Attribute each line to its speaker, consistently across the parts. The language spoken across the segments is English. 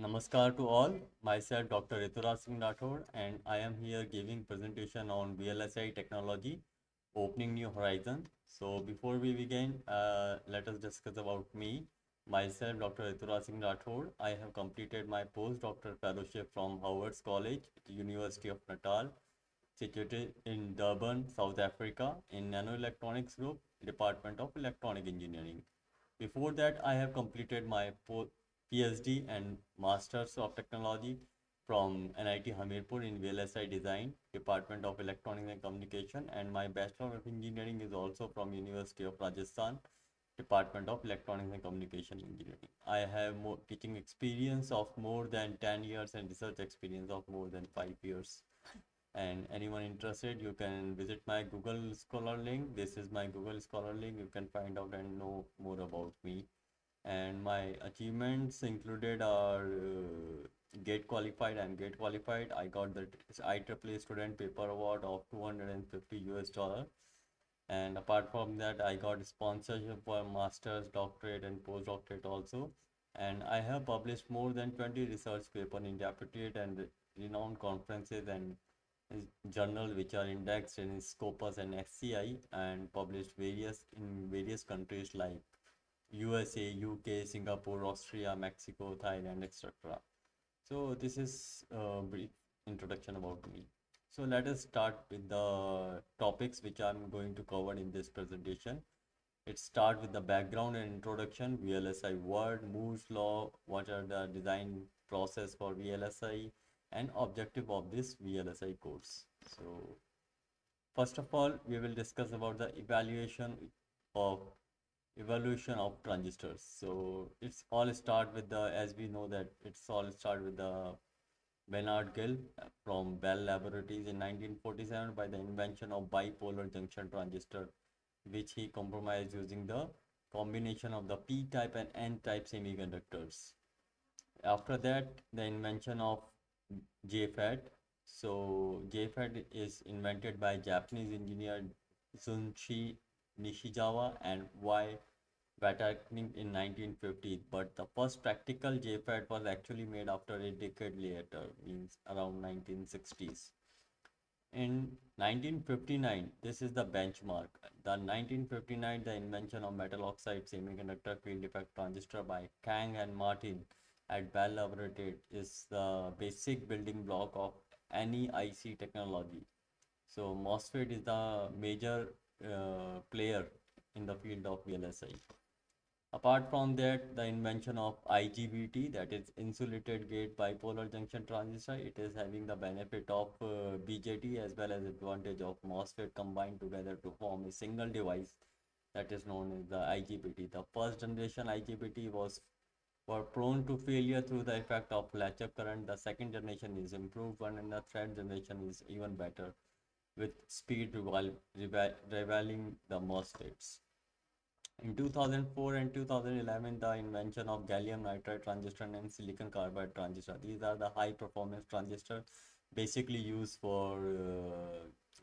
Speaker 1: Namaskar to all. Myself Dr. Rituraj Singh and I am here giving presentation on VLSI technology, opening new horizon. So before we begin, uh, let us discuss about me. Myself Dr. Rituraj Singh. I have completed my postdoctoral fellowship from Howard's College, University of Natal, situated in Durban, South Africa, in Nanoelectronics Group, Department of Electronic Engineering. Before that, I have completed my PhD and Masters of Technology from NIT Hamirpur in VLSI Design, Department of Electronics and Communication, and my Bachelor of Engineering is also from University of Rajasthan, Department of Electronics and Communication Engineering. I have more teaching experience of more than 10 years and research experience of more than 5 years. And anyone interested you can visit my google scholar link. This is my google scholar link. You can find out and know more about me and my achievements included are uh, gate qualified and get qualified. I got the IEEE student paper award of 250 us dollar. And apart from that i got sponsorship for masters doctorate and postdoctorate also. And i have published more than 20 research papers in reputed and renowned conferences and journals which are indexed in Scopus and SCI and published various in various countries like USA, UK, Singapore, Austria, Mexico, Thailand, etc. So this is a brief introduction about me. So let us start with the topics which I'm going to cover in this presentation. It start with the background and introduction, VLSI word, Moore's law, what are the design process for VLSI, and objective of this VLSI course. So first of all, we will discuss about the evaluation of evaluation of transistors. So it's all start with the, as we know that it's all start with the Bernard Gill from Bell Laboratories in 1947 by the invention of bipolar junction transistor, which he compromised using the combination of the p-type and n-type semiconductors. After that, the invention of JFET. So JFET is invented by Japanese engineer Junichi Nishizawa and Y. Watakin in 1950. But the first practical JFET was actually made after a decade later, means around 1960s. In 1959, this is the benchmark. The 1959, the invention of metal oxide semiconductor field effect transistor by Kahng and Martin at Bell Laboratories is the basic building block of any IC technology. So MOSFET is the major uh, player in the field of VLSI. Apart from that, the invention of IGBT, that is insulated gate bipolar junction transistor, it is having the benefit of uh, BJT as well as advantage of MOSFET combined together to form a single device that is known as the IGBT. The first generation IGBT was were prone to failure through the effect of latch-up current. The second generation is improved one and the third generation is even better with speed rivaling the MOSFETs. In 2004 and 2011, the invention of gallium nitride transistor and silicon carbide transistor. These are the high performance transistors basically used for,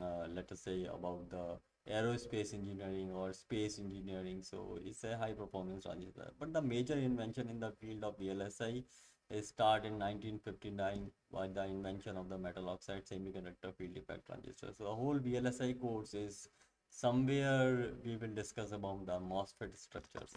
Speaker 1: uh, uh, let us say, about the aerospace engineering or space engineering. So it's a high performance transistor. But the major invention in the field of VLSI is started in 1959 by the invention of the metal oxide semiconductor field effect transistor. So the whole VLSI course is somewhere we will discuss about the MOSFET structures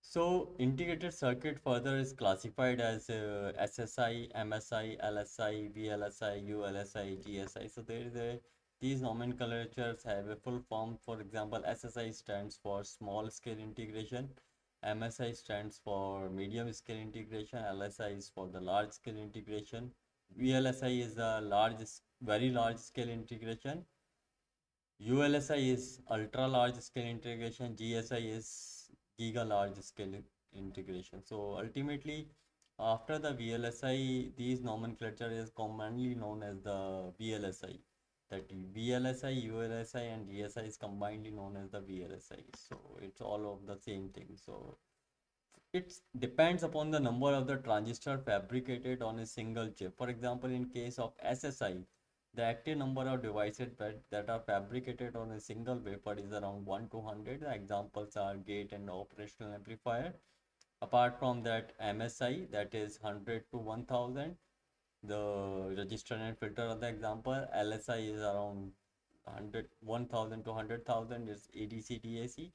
Speaker 1: so integrated circuit further is classified as uh, SSI, MSI, LSI, VLSI, ULSI, GSI so there is a these nomenclatures have a full form. For example, SSI stands for small scale integration. MSI stands for medium scale integration. LSI is for the large scale integration. VLSI is the large, very large scale integration. ULSI is ultra large scale integration. GSI is giga large scale integration. So ultimately, after the VLSI, these nomenclature is commonly known as the VLSI that VLSI, ULSI and GSI is combinedly known as the VLSI. So it's all of the same thing. So it depends upon the number of the transistor fabricated on a single chip. For example, in case of SSI, the active number of devices that, that are fabricated on a single wafer is around 1 to 100. The examples are gate and operational amplifier. apart from that MSI that is 100 to 1000 the register and filter of the example LSI is around 100 1000 to 100,000 is ADC DAC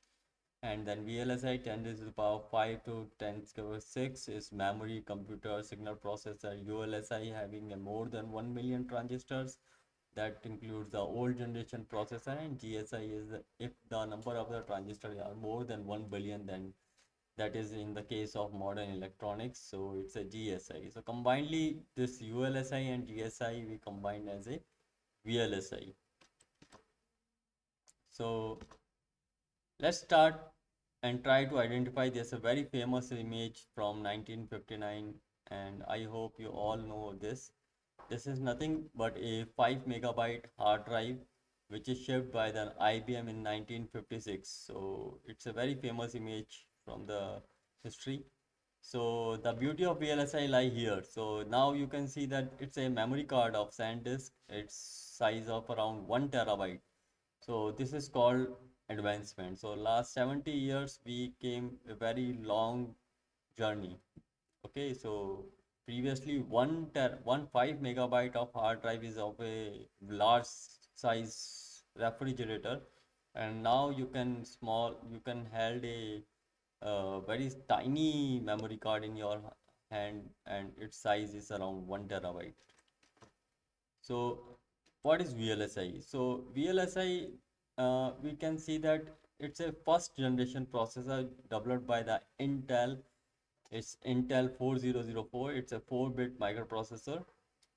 Speaker 1: and then VLSI 10 is the power 5 to 10 power 6 is memory computer signal processor ULSI having a more than 1 million transistors. That includes the old generation processor and GSI is if the number of the transistors are more than 1 billion then that is in the case of modern electronics. So it's a GSI so combinedly this ULSI and GSI we combined as a VLSI so let's start and try to identify this a very famous image from 1959 and I hope you all know this. This is nothing but a 5 megabyte hard drive which is shipped by the IBM in 1956 so it's a very famous image from the history. So the beauty of VLSI lie here. So now you can see that it's a memory card of SanDisk. It's size of around 1 terabyte. So this is called advancement. So last 70 years we came a very long journey. Okay so previously one ter one 5 megabyte of hard drive is of a large size refrigerator. And now you can small you can hold a uh, very tiny memory card in your hand and its size is around 1 terabyte. So what is VLSI so VLSI uh, we can see that it's a first generation processor developed by the Intel. It's Intel 4004 it's a 4 bit microprocessor.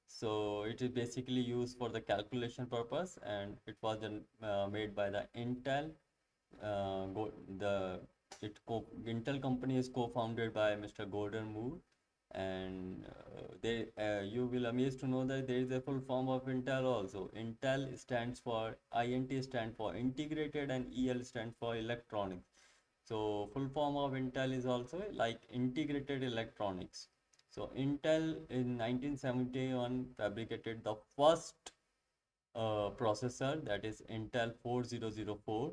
Speaker 1: So it is basically used for the calculation purpose and it was uh, made by the Intel. Uh, the it Intel company is co-founded by Mr. Gordon Moore and uh, they uh, you will amazed to know that there is a full form of Intel also. Intel stands for INT stand for integrated and EL stands for electronics. So full form of Intel is also like integrated electronics. So Intel in 1971 fabricated the first uh, processor that is Intel 4004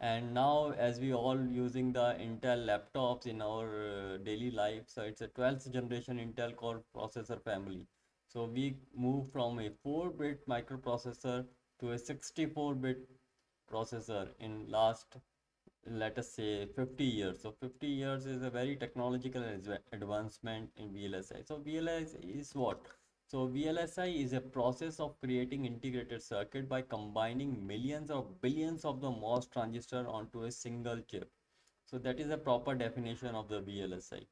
Speaker 1: and now as we all using the intel laptops in our uh, daily life so it's a 12th generation intel core processor family. So we move from a 4 bit microprocessor to a 64 bit processor in last let us say 50 years. So 50 years is a very technological advancement in VLSI so VLSI is what so VLSI is a process of creating integrated circuit by combining millions or billions of the MOS transistor onto a single chip. So that is a proper definition of the VLSI.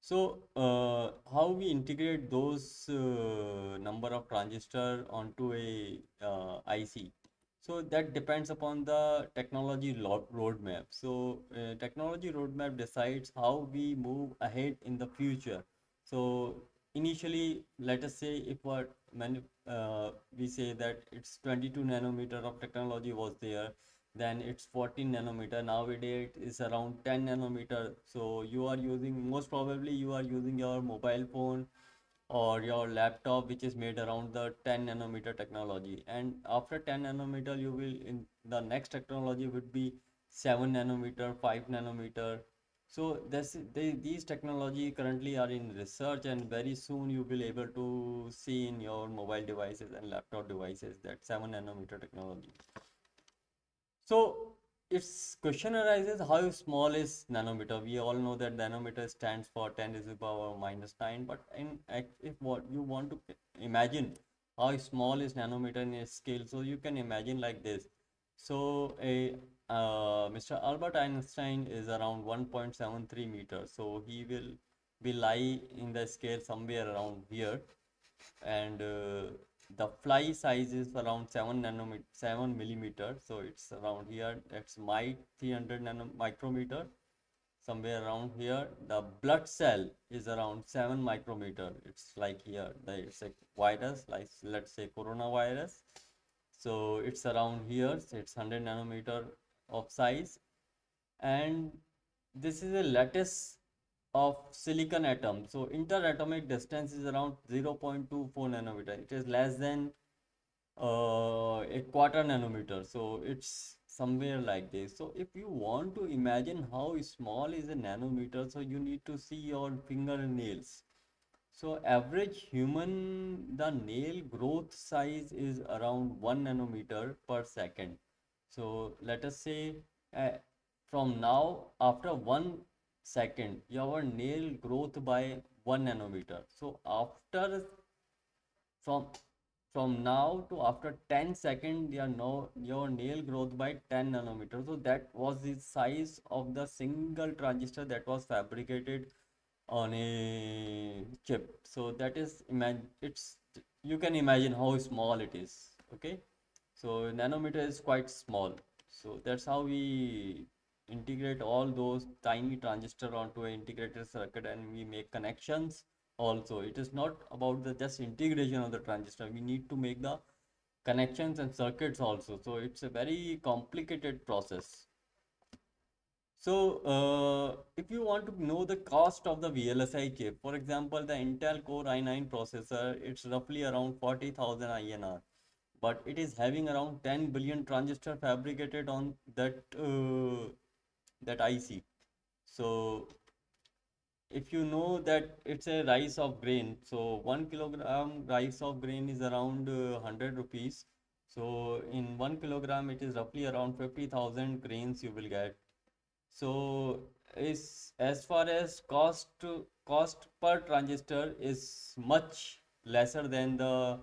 Speaker 1: So uh, how we integrate those uh, number of transistor onto a uh, IC. So that depends upon the technology roadmap. So uh, technology roadmap decides how we move ahead in the future. So initially let us say if what uh, we say that it's 22 nanometer of technology was there then it's 14 nanometer. Nowadays it's around 10 nanometer. So you are using most probably you are using your mobile phone or your laptop which is made around the 10 nanometer technology. And after 10 nanometer you will in the next technology would be 7 nanometer 5 nanometer so this, they, these technology currently are in research and very soon you will able to see in your mobile devices and laptop devices that 7 nanometer technology. So its question arises how small is nanometer? We all know that nanometer stands for 10 to the power minus 9 but in if what you want to imagine how small is nanometer in a scale so you can imagine like this. So a uh, Mr. Albert Einstein is around 1.73 meters. So he will be lie in the scale somewhere around here. And uh, the fly size is around 7 nanometer, 7 millimeter. So it's around here. That's my 300 nano micrometer. Somewhere around here. The blood cell is around 7 micrometer. It's like here. It's a virus, like let's say coronavirus. So it's around here. So it's 100 nanometer of size and this is a lattice of silicon atom so interatomic distance is around 0.24 nanometer it is less than uh, a quarter nanometer so it's somewhere like this. So if you want to imagine how small is a nanometer, so you need to see your fingernails. So average human, the nail growth size is around 1 nanometer per second. So let us say uh, from now after 1 second your nail growth by 1 nanometer. So after from from now to after 10 seconds your, no, your nail growth by 10 nanometers so that was the size of the single transistor that was fabricated on a chip. So that is imagine it's you can imagine how small it is okay so nanometer is quite small. So that's how we integrate all those tiny transistor onto an integrated circuit and we make connections also. It is not about the just integration of the transistor. We need to make the connections and circuits also. So it's a very complicated process. So uh, if you want to know the cost of the VLSI chip for example the Intel Core i9 processor it's roughly around 40,000 INR but it is having around 10 billion transistor fabricated on that uh, that IC so if you know that it's a rice of grain so one kilogram rice of grain is around uh, 100 rupees. So in one kilogram it is roughly around 50,000 grains you will get. So is as far as cost cost per transistor is much lesser than the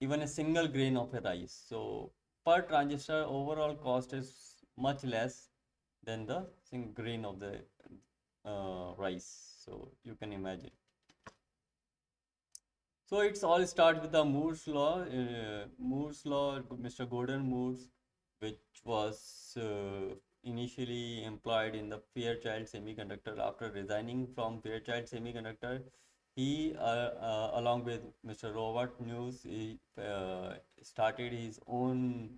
Speaker 1: even a single grain of a rice. So per transistor overall cost is much less than the single grain of the uh, rice. So you can imagine. So it's all start with the Moore's law uh, Moore's law Mr. Gordon Moore's which was uh, initially employed in the Fairchild Semiconductor after resigning from Fairchild Semiconductor he uh, uh, along with Mr. Robert Noyce he uh, started his own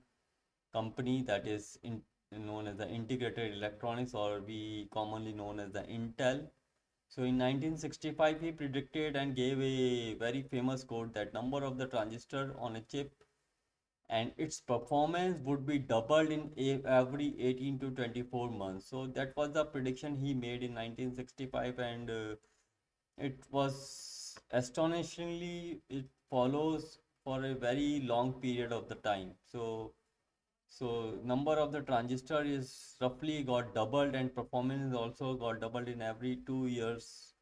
Speaker 1: company that is in known as the integrated electronics or we commonly known as the Intel. So in 1965 he predicted and gave a very famous quote that number of the transistor on a chip and its performance would be doubled in every 18 to 24 months. So that was the prediction he made in 1965 and uh, it was astonishingly it follows for a very long period of the time. So so number of the transistor is roughly got doubled and performance also got doubled in every two years.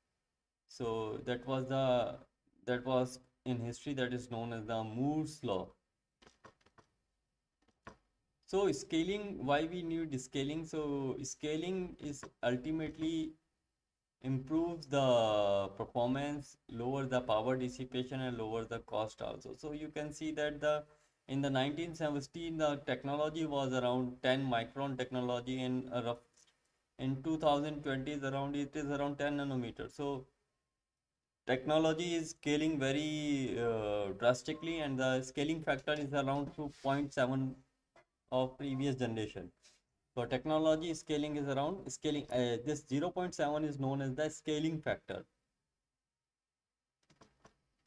Speaker 1: So that was the that was in history that is known as the Moore's law. So scaling, why we need scaling? So scaling is ultimately improves the performance, lower the power dissipation and lower the cost also. So you can see that the in the 1970 the technology was around 10 micron technology and in 2020 is around it is around 10 nanometers so technology is scaling very uh, drastically and the scaling factor is around 2.7 of previous generation so technology scaling is around scaling uh, this 0.7 is known as the scaling factor.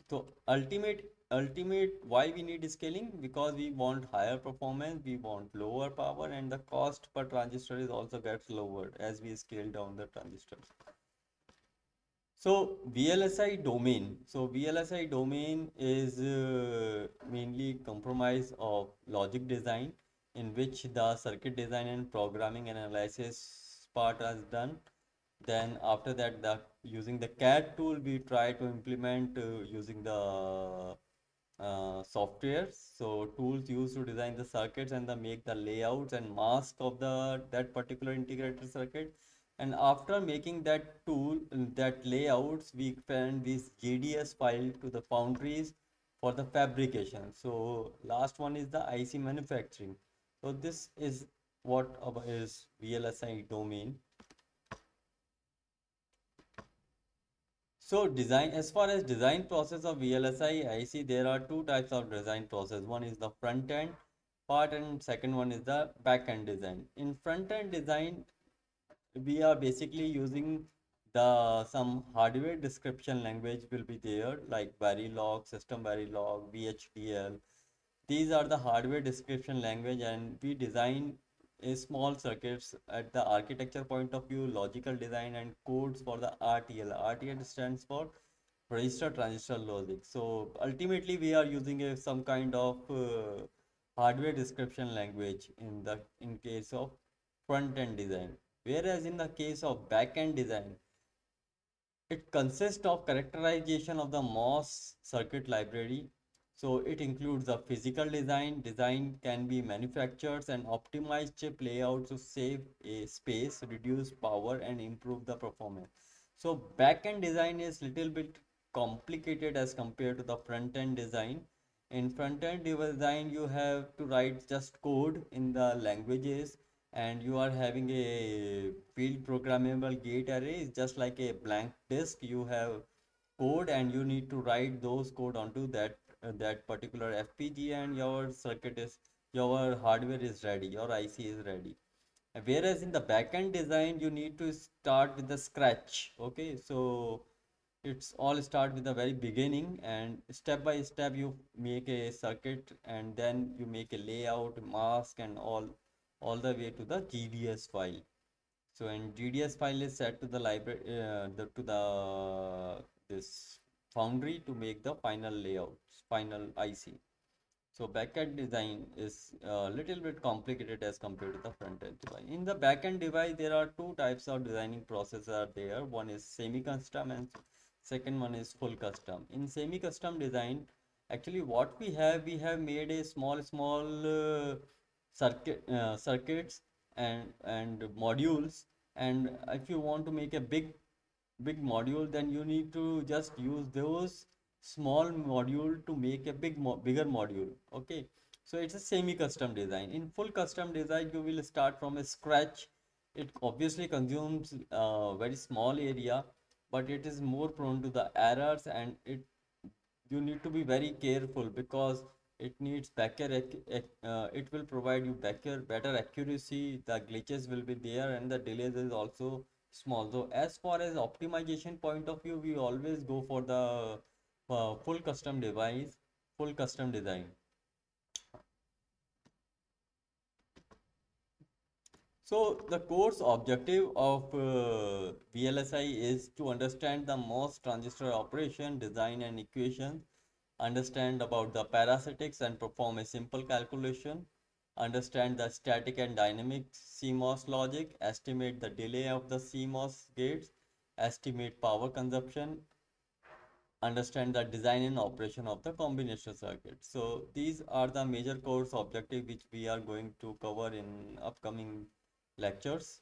Speaker 1: So ultimate ultimate why we need scaling? Because we want higher performance we want lower power and the cost per transistor is also gets lowered as we scale down the transistors so VLSI domain. So VLSI domain is uh, mainly compromise of logic design in which the circuit design and programming analysis part is done. Then after that the using the CAD tool we try to implement uh, using the uh, software. So tools used to design the circuits and the make the layouts and mask of the that particular integrated circuit. And after making that tool that layouts we send this gds file to the foundries for the fabrication. So last one is the ic manufacturing so this is what is vlsi domain So design, as far as design process of VLSI, I see there are two types of design process. One is the front end part and second one is the back end design. In front end design, we are basically using the some hardware description language will be there like Verilog, System Verilog, VHDL. These are the hardware description language and we design small circuits at the architecture point of view, logical design and codes for the RTL. RTL stands for register transistor logic. So ultimately we are using a, some kind of uh, hardware description language in the in case of front end design. Whereas in the case of back end design, it consists of characterization of the MOS circuit library so it includes the physical design. Design can be manufactured and optimized chip layout to save a space, reduce power and improve the performance. So back-end design is little bit complicated as compared to the front-end design. In front-end design, you have to write just code in the languages and you are having a field programmable gate array. Just like a blank disk. You have code and you need to write those code onto that that particular FPGA and your circuit is your hardware is ready your IC is ready. Whereas in the backend design you need to start with the scratch okay? So it's all start with the very beginning and step by step you make a circuit and then you make a layout mask and all all the way to the GDS file. So and GDS file is set to the library uh, the, to the this foundry to make the final layout final IC. So backend design is a little bit complicated as compared to the front-end design. In the backend device, there are two types of designing process are there. One is semi-custom and second one is full custom. In semi-custom design, actually what we have, we have made a small, small uh, circuit, uh, circuits and, and modules. And if you want to make a big, big module, then you need to just use those small module to make a big mo bigger module okay? So it's a semi custom design. In full custom design you will start from a scratch. It obviously consumes a very small area but it is more prone to the errors and it you need to be very careful because it needs better uh, it will provide you better better accuracy. The glitches will be there and the delays is also small. So as far as optimization point of view we always go for the uh, full custom device full custom design. So the course objective of uh, VLSI is to understand the MOS transistor operation design and equation understand about the parasitics and perform a simple calculation understand the static and dynamic CMOS logic estimate the delay of the CMOS gates estimate power consumption understand the design and operation of the combination circuit. So these are the major course objective which we are going to cover in upcoming lectures.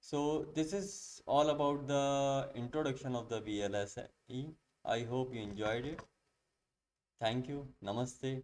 Speaker 1: So this is all about the introduction of the VLSI. I hope you enjoyed it. Thank you. Namaste.